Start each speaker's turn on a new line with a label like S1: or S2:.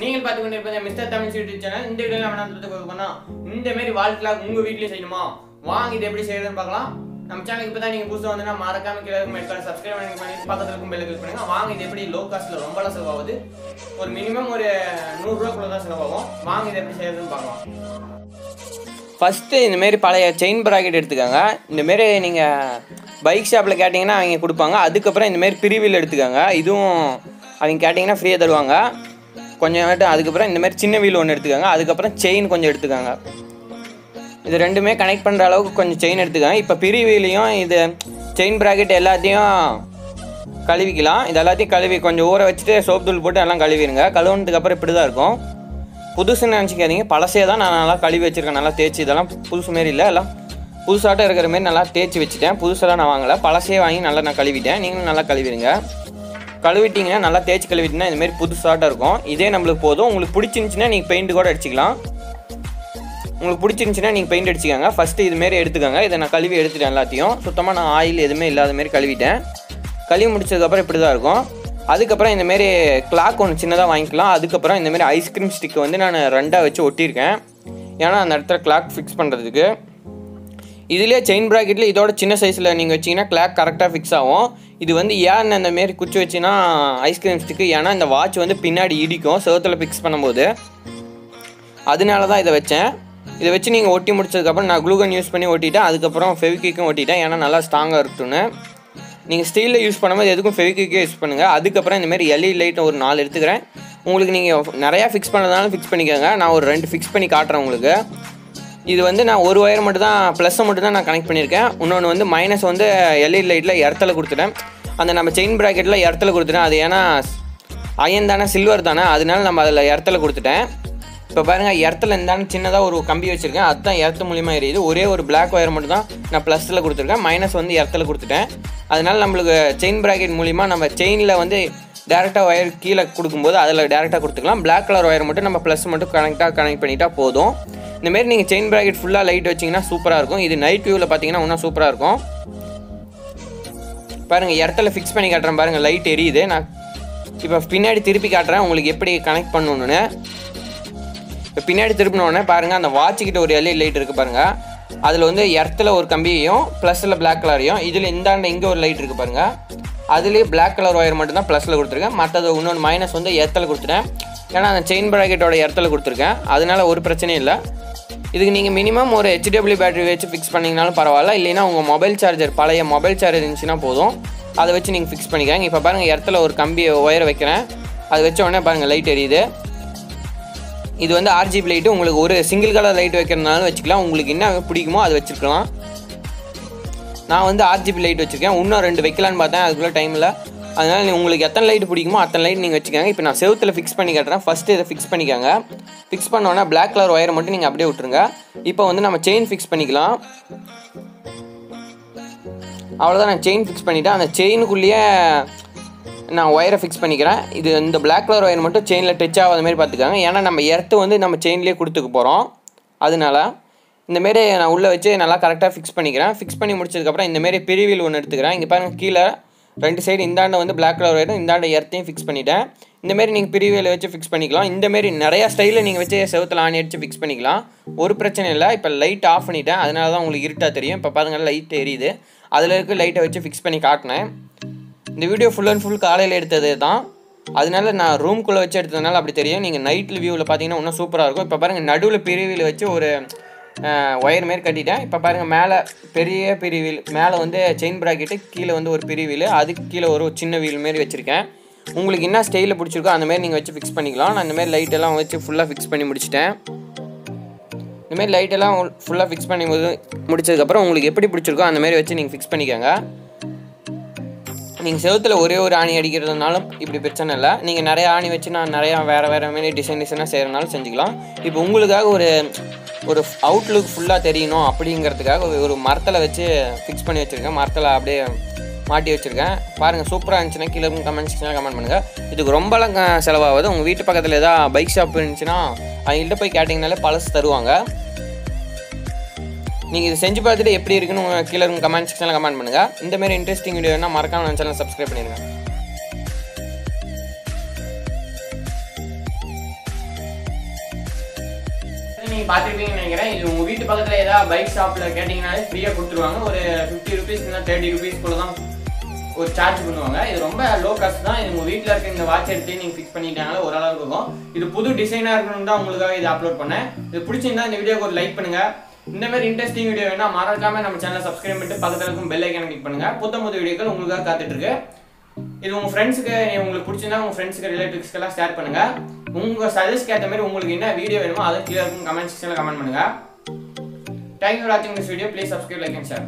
S1: நீங்கள் பார்த்து கொண்டு இருப்பது மிஸ்டர் தமிழ் யூடியூப் சேனல். இந்த வீடியோ நம்ம என்ன கொடுக்கணும் இந்த மாதிரி வால் கிளாக் உங்க வீட்லயே செய்யணுமா? வாங்க இது எப்படி செய்யறதுன்னு பார்க்கலாம். நம்ம சேனலுக்கு இப்போ தான் நீங்கள் புதுசாக வந்து மறக்காம கீழே மெட்கால் சப்ஸ்கிரைப் பண்ணி பண்ணி பக்கத்துல இருக்கும் பெல் கிளிக் பண்ணுங்க. வாங்க இது எப்படி லோ காஸ்ட்ல ரொம்பலாம் செலவாகுது? ஒரு மினிமம் ஒரு நூறுரூவாக்குள்ள தான் செலவாகும். வாங்க இது எப்படி செய்யறதுன்னு பார்க்கலாம். ஃபஸ்ட்டு இந்தமாரி பழைய செயின் ப்ராக்கெட் எடுத்துக்கோங்க. இந்தமாரி நீங்கள் பைக் ஷாப்பில் கேட்டிங்கன்னா அவங்க கொடுப்பாங்க. அதுக்கப்புறம் இந்தமாரி பிரிவில் எடுத்துக்கோங்க. இதுவும் அவங்க கேட்டிங்கன்னா ஃப்ரீயாக தருவாங்க. கொஞ்சம் நேரம் அதுக்கப்புறம் இந்தமாரி சின்ன வீல் ஒன்று எடுத்துக்கோங்க. அதுக்கப்புறம் செயின் கொஞ்சம் எடுத்துக்கோங்க. இது ரெண்டுமே கனெக்ட் பண்ணுற அளவுக்கு கொஞ்சம் செயின் எடுத்துக்கோங்க. இப்போ பிரிவிலையும் இது செயின் ப்ராக்கெட் எல்லாத்தையும் கழுவிக்கலாம். இது எல்லாத்தையும் கழுவி கொஞ்சம் ஊற வச்சுட்டு சோப் தூள் போட்டு எல்லாம் கழுவிடுங்க. கழுவுனதுக்கு அப்புறம் இப்படி தான் இருக்கும். புதுசுன்னு நினச்சிக்காதீங்க. பழசே தான் நான் நல்லா கழுவி வச்சுருக்கேன். நல்லா தேய்ச்சி இதெல்லாம் புதுசு மாரி இல்லை எல்லாம் புதுசாட்டம் இருக்கிற மாரி நல்லா தேய்ச்சி வச்சுட்டேன். புதுசெல்லாம் நான் வாங்கலை. பழசே வாங்கி நல்லா நான் கழுவிட்டேன். நீங்களும் நல்லா கழுவிடுங்க. கழுவிட்டிங்கன்னா நல்லா தேய்ச்சி கழுவிட்டிங்கன்னா இதுமாரி புதுசாட்டம் இருக்கும். இதே நம்மளுக்கு போதும். உங்களுக்கு பிடிச்சிருந்துச்சின்னா நீங்கள் பெயிண்ட் கூட அடிச்சிக்கலாம். உங்களுக்கு பிடிச்சிருந்துச்சின்னா நீங்கள் பெயிண்ட் அடிச்சிக்கோங்க. ஃபஸ்ட்டு இதுமாரி எடுத்துக்கோங்க. இதை நான் கழுவி எடுத்துட்டேன் எல்லாத்தையும். சுத்தமாக நான் ஆயில் எதுவுமே இல்லாத மாரி கழுவிட்டேன். கழுவி முடிச்சதுக்கப்புறம் இப்படி தான் இருக்கும். அதுக்கப்புறம் இந்தமாரி கிளாக் ஒன்று சின்னதாக வாங்கிக்கலாம். அதுக்கப்புறம் இந்தமாரி ஐஸ்கிரீம் ஸ்டிக்கை வந்து நான் ரெண்டாக வச்சு ஒட்டியிருக்கேன். ஏன்னா அந்த இடத்துல கிளாக் ஃபிக்ஸ் பண்ணுறதுக்கு இதுலேயே செயின் ப்ராக்கெட்டில் இதோட சின்ன சைஸில் நீங்கள் வச்சிங்கன்னா கிளாக் கரெக்டாக ஃபிக்ஸ் ஆகும். இது வந்து ஏன் அந்த மாரி குச்சி வச்சுன்னா ஐஸ்கிரீம் ஸ்டிக்கு ஏன்னா இந்த வாட்ச் வந்து பின்னாடி இடிக்கும் செவத்தில் ஃபிக்ஸ் பண்ணும்போது. அதனால தான் இதை வச்சேன். இதை வச்சு நீங்கள் ஒட்டி முடிச்சதுக்கப்புறம் நான் க்ளூகன் யூஸ் பண்ணி ஒட்டிட்டேன். அதுக்கப்புறம் ஃபெவிக்விக்கும் ஒட்டிட்டேன். ஏன்னா நல்லா ஸ்ட்ராங்காக இருக்குன்னு நீங்கள் ஸ்டீலில் யூஸ் பண்ணும்போது எதுக்கும் ஃபெவிக்விக்கே யூஸ் பண்ணுங்கள் அதுக்கப்புறம் இந்தமாரி எல்இ லைட் ஒரு நாலு எடுத்துக்கிறேன். உங்களுக்கு நீங்கள் நிறையா ஃபிக்ஸ் பண்ணதாலும் ஃபிக்ஸ் பண்ணிக்கோங்க. நான் ஒரு ரெண்டு ஃபிக்ஸ் பண்ணி காட்டுறேன் உங்களுக்கு. இது வந்து நான் ஒரு ஒயர் மட்டும் தான் ப்ளஸ்ஸை மட்டும் தான் நான் கனெக்ட் பண்ணியிருக்கேன். இன்னொன்று வந்து மைனஸ் வந்து எல்இடி லைட்டில் இடத்துல கொடுத்துட்டேன். அந்த நம்ம செயின் ப்ராக்கெட்டில் இடத்துல கொடுத்துட்டேன். அது ஏன்னா அயன் தானே சில்வர் தானே அதனால நம்ம அதில் இடத்துல கொடுத்துட்டேன். இப்போ பாருங்கள் இடத்துல இருந்தாலும் சின்னதாக ஒரு கம்பி வச்சுருக்கேன். அதுதான் இடத்து மூலிமா எரியுது. ஒரே ஒரு பிளாக் ஒயர் மட்டும் தான் நான் ப்ளஸில் கொடுத்துருக்கேன். மைனஸ் வந்து இடத்துல கொடுத்துட்டேன். அதனால நம்மளுக்கு செயின் ப்ராக்கெட் மூலிமா நம்ம செயினில் வந்து டேரெக்டாக ஒயர் கீழே கொடுக்கும்போது அதில் டேரெக்டாக கொடுத்துக்கலாம். பிளாக் கலர் ஒயர் மட்டும் நம்ம ப்ளஸ் மட்டும் கனெக்டாக கனெக்ட் பண்ணிட்டா போதும். இந்தமாரி நீங்கள் செயின் ப்ராக்கெட் ஃபுல்லாக லைட் வச்சிங்கன்னா சூப்பராக இருக்கும். இது நைட் வியூவில் பார்த்தீங்கன்னா இன்னும் சூப்பராக இருக்கும். பாருங்கள் இடத்துல ஃபிக்ஸ் பண்ணி காட்டுறேன் பாருங்கள் லைட் எரியுது. நான் இப்போ பின்னாடி திருப்பி காட்டுறேன் உங்களுக்கு எப்படி கனெக்ட் பண்ணணுன்னு இப்போ பின்னாடி திருப்பினோடனே பாருங்கள் அந்த வாட்சுக்கிட்ட ஒரு எல்இடி லைட் இருக்குது பாருங்கள் அதில் வந்து எர்த்தில் ஒரு கம்பியையும் ப்ளஸில் பிளாக் கலரையும் இதில் இந்தாண்ட இங்கே ஒரு லைட் இருக்குது பாருங்கள் அதுலேயே பிளாக் கலர் ஒயர் மட்டும் தான் ப்ளஸில் கொடுத்துருக்கேன். மற்றது இன்னொன்று மைனஸ் வந்து எர்த்தில் கொடுத்துட்டேன். ஏன்னா அந்த செயின் ப்ராக்கெட்டோட எர்த்தில் கொடுத்துருக்கேன். அதனால ஒரு பிரச்சனையும் இல்லை. இதுக்கு நீங்கள் மினிமம் ஒரு ஹெச்டபிள்யூ பேட்டரி வச்சு ஃபிக்ஸ் பண்ணிங்கனாலும் பரவாயில்ல. இல்லைனா உங்கள் மொபைல் சார்ஜர் பழைய மொபைல் சார்ஜர் இருந்துச்சுன்னா போதும். அதை வச்சு நீங்கள் ஃபிக்ஸ் பண்ணிக்கிறாங்க இப்போ பாருங்கள் இடத்துல ஒரு கம்பி ஒயரை வைக்கிறேன். அது வச்ச உடனே பாருங்கள் லைட் எரியுது. இது வந்து ஆர்ஜிபி லைட்டு உங்களுக்கு ஒரு சிங்கிள் கலர் லைட் வைக்கிறதுனாலும் வச்சுக்கலாம். உங்களுக்கு என்ன பிடிக்குமோ அது வச்சுருக்கலாம் நான் வந்து ஆர்ஜிபி லைட் வச்சுருக்கேன். இன்னும் ரெண்டு வைக்கலான்னு பார்த்தேன். அதுக்குள்ளே டைமில் அதனால் நீ உங்களுக்கு எத்தனை லைட் பிடிக்குமோ அத்தனை லைட் நீங்கள் வச்சுக்கோங்க. இப்போ நான் செவத்தில் ஃபிக்ஸ் பண்ணி காட்டுறேன். ஃபஸ்ட்டு இதை ஃபிக்ஸ் பண்ணிக்கோங்க. ஃபிக்ஸ் பண்ணோன்னா பிளாக் கலர் ஒயரை மட்டும் நீங்கள் அப்படியே விட்டுருங்க. இப்போ வந்து நம்ம செயின் ஃபிக்ஸ் பண்ணிக்கலாம். அவ்வளோதான் நான் செயின் ஃபிக்ஸ் பண்ணிவிட்டேன் அந்த செயினுக்குள்ளேயே நான் ஒயரை ஃபிக்ஸ் பண்ணிக்கிறேன். இது இந்த பிளாக் கலர் ஒயர் மட்டும் செயினில் டச் ஆகாத மாதிரி பார்த்துக்கோங்க. ஏன்னா நம்ம எர்த்து வந்து நம்ம செயின்லேயே கொடுத்துக்க போகிறோம் அதனால இந்தமாரி நான் உள்ளே வச்சு நல்லா கரெக்டாக ஃபிக்ஸ் பண்ணிக்கிறேன். ஃபிக்ஸ் பண்ணி முடிச்சதுக்கப்புறம் இந்தமாரி பிரிவில் ஒன்று எடுத்துக்கிறேன். இங்கே பாருங்கள் கீழே ரெண்டு சைடு இந்தாண்ட வந்து பிளாக் கலர் ஒயரும் இந்தாண்ட எர்த்தையும் ஃபிக்ஸ் பண்ணிட்டேன். இந்தமாரி நீங்கள் பிரிவியில் வச்சு ஃபிக்ஸ் பண்ணிக்கலாம். இந்தமாரி நிறையா ஸ்டைலில் நீங்கள் வச்சு செவத்தில் ஆணி அடித்து ஃபிக்ஸ் பண்ணிக்கலாம். ஒரு பிரச்சனை இல்லை. இப்போ லைட் ஆஃப் பண்ணிட்டேன். அதனால தான் உங்களுக்கு இருட்டாக தெரியும். இப்போ பாருங்கள் லைட் எரியுது. அதில் இருக்க லைட்டை வச்சு ஃபிக்ஸ் பண்ணி காட்டினேன். இந்த வீடியோ ஃபுல் அண்ட் ஃபுல் காலையில் எடுத்தது தான். அதனால நான் ரூம்குள்ளே வச்சு எடுத்ததுனால அப்படி தெரியும். நீங்கள் நைட்டில் வியூவில் பார்த்தீங்கன்னா இன்னும் சூப்பராக இருக்கும். இப்போ பாருங்கள் நடுவில் பிரிவியில் வச்சு ஒரு ஒயர் மாரி கட்டிட்டேன். இப்போ பாருங்கள் மேலே பெரிய பெரிய வீல் மேலே வந்து செயின் ப்ராக்கெட்டு கீழே வந்து ஒரு பெரிய வீல் அதுக்கு கீழே ஒரு சின்ன வீல் மாரி வச்சுருக்கேன். உங்களுக்கு என்ன ஸ்டைலில் பிடிச்சிருக்கோ அந்த மாதிரி நீங்கள் வச்சு ஃபிக்ஸ் பண்ணிக்கலாம். நான் இந்தமாரி லைட்டெல்லாம் லைட் எல்லாம் வச்சு ஃபுல்லாக ஃபிக்ஸ் பண்ணி முடிச்சிட்டேன். இந்தமாரி லைட்டெல்லாம் ஃபுல்லாக ஃபிக்ஸ் பண்ணி முடிச்சதுக்கப்புறம் உங்களுக்கு எப்படி பிடிச்சிருக்கோ அந்த மாதிரி வச்சு நீங்கள் ஃபிக்ஸ் பண்ணிக்கோங்க. நீங்கள் செவத்தில் ஒரே ஒரு ஆணி அடிக்கிறதுனாலும் இப்படி பிரச்சனை இல்லை. நீங்கள் நிறைய ஆணி வச்சு நான் நிறையா வேறு வேறு மாரி டிசைன் டிசைனாக செய்கிறனாலும் செஞ்சுக்கலாம். இப்போ உங்களுக்காக ஒரு ஒரு அவுட்லுக் ஃபுல்லாக தெரியணும் அப்படிங்கிறதுக்காக ஒரு மரத்தில் வச்சு ஃபிக்ஸ் பண்ணி வச்சுருக்கேன். மரத்தில் அப்படியே மாட்டி வச்சுருக்கேன். பாருங்கள் சூப்பராக இருந்துச்சுன்னா கீழே கமெண்ட் செக்ஷனில் கமெண்ட் பண்ணுங்கள் இதுக்கு ரொம்பலாம் செலவாகுது. உங்கள் வீட்டு பக்கத்தில் ஏதாவது பைக் ஷாப் இருந்துச்சுன்னா அவங்கள்ட்ட போய் கேட்டிங்கனாலே பழசு தருவாங்க. நீங்கள் இது செஞ்சு பார்த்துட்டு எப்படி இருக்குன்னு கீழே கமெண்ட் செக்ஷனில் கமெண்ட் பண்ணுங்கள் இந்த மாதிரி இன்ட்ரெஸ்டிங் வீடியோ மறக்காமல் மறக்காம சேனல் சப்ஸ்கிரைப் பண்ணிடுங்க நீங்கள் பார்த்துருப்பீங்கன்னு நினைக்கிறேன். இது உங்கள் வீட்டு பக்கத்தில் ஏதாவது பைக் ஷாப்பில் கேட்டிங்கனாலே ஃப்ரீயாக கொடுத்துருவாங்க. ஒரு ஃபிஃப்டி ருபீஸ் இல்லை தேர்ட்டி ருபீஸ் கூட தான் ஒரு சார்ஜ் பண்ணுவாங்க. இது ரொம்ப லோ காஸ்ட் தான். இது உங்கள் வீட்டில் இருக்க இந்த வாட்ச் எடுத்து நீங்கள் ஃபிக்ஸ் பண்ணிட்டாங்களா ஓரளவுக்கு இருக்கும். இது புது டிசைனாக இருக்கணும் தான் உங்களுக்காக இது அப்லோட் பண்ணேன். இது பிடிச்சிருந்தா இந்த வீடியோக்கு ஒரு லைக் பண்ணுங்கள் இந்த மாதிரி இன்ட்ரெஸ்டிங் வீடியோ வேணா மறக்காம நம்ம சேனலை சப்ஸ்கிரைப் பண்ணிட்டு பக்கத்தில் இருக்கும் பெல் ஐக்கான கிளிக் பண்ணுங்க. புத்த புது வீடியோக்கள் உங்களுக்காக காத்துட்டு இருக்கு. இது உங்க ஃப்ரெண்ட்ஸுக்கு உங்களுக்கு பிடிச்சிருந்தா உங்க ஃப்ரெண்ட்ஸுக்கு ரிலேட்டிவ்ஸ்க்கு எல்லாம் ஷேர் பண்ணுங்க. உங்க சஜஸ்ட் ஏற்ற மாதிரி உங்களுக்கு என்ன வீடியோ வேணுமோ அதை கீழே இருக்கும். கமெண்ட் செக்ஷனில் கமெண்ட் பண்ணுங்க. தேங்க்யூ ஃபார் வாட்சிங் this video please subscribe like and share